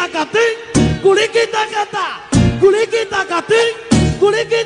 tacatín, culiqui tacatá, culiqui tacatín, culiqui